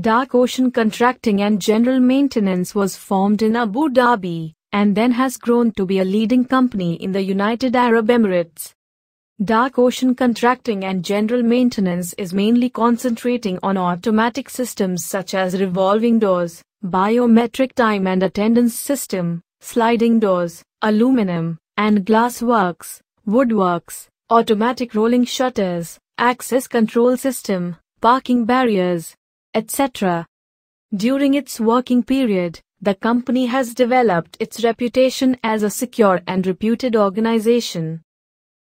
Dark Ocean Contracting and General Maintenance was formed in Abu Dhabi and then has grown to be a leading company in the United Arab Emirates. Dark Ocean Contracting and General Maintenance is mainly concentrating on automatic systems such as revolving doors, biometric time and attendance system, sliding doors, aluminum and glass works, woodworks, automatic rolling shutters, access control system, parking barriers, etc. During its working period, the company has developed its reputation as a secure and reputed organization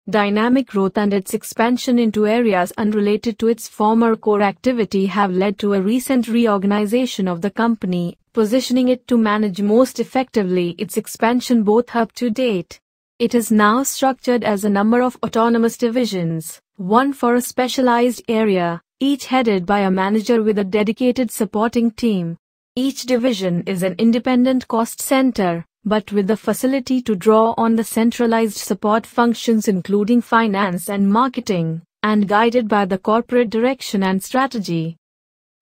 dynamic growth and its expansion into areas unrelated to its former core activity have led to a recent reorganization of the company, positioning it to manage most effectively its expansion both up to date. It is now structured as a number of autonomous divisions, one for a specialized area, each headed by a manager with a dedicated supporting team. Each division is an independent cost center, but with the facility to draw on the centralized support functions including finance and marketing, and guided by the corporate direction and strategy.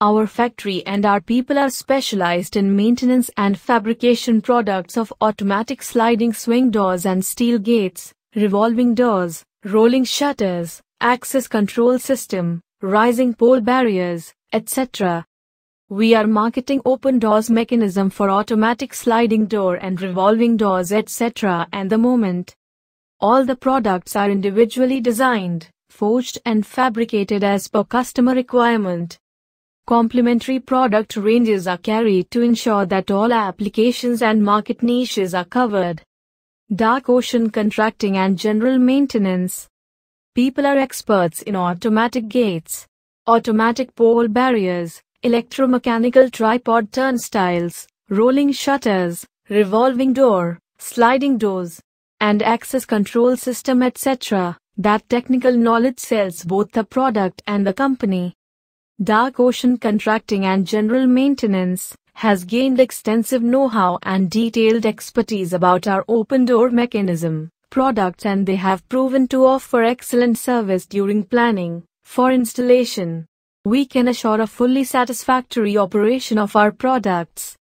Our factory and our people are specialized in maintenance and fabrication products of automatic sliding swing doors and steel gates, revolving doors, rolling shutters, access control system, rising pole barriers, etc. We are marketing open doors mechanism for automatic sliding door and revolving doors etc. and the moment. All the products are individually designed, forged and fabricated as per customer requirement. Complementary product ranges are carried to ensure that all applications and market niches are covered. Dark ocean contracting and general maintenance. People are experts in automatic gates, automatic pole barriers, electromechanical tripod turnstiles, rolling shutters, revolving door, sliding doors, and access control system etc. That technical knowledge sells both the product and the company. Dark Ocean Contracting and General Maintenance has gained extensive know-how and detailed expertise about our open door mechanism products and they have proven to offer excellent service during planning for installation we can assure a fully satisfactory operation of our products.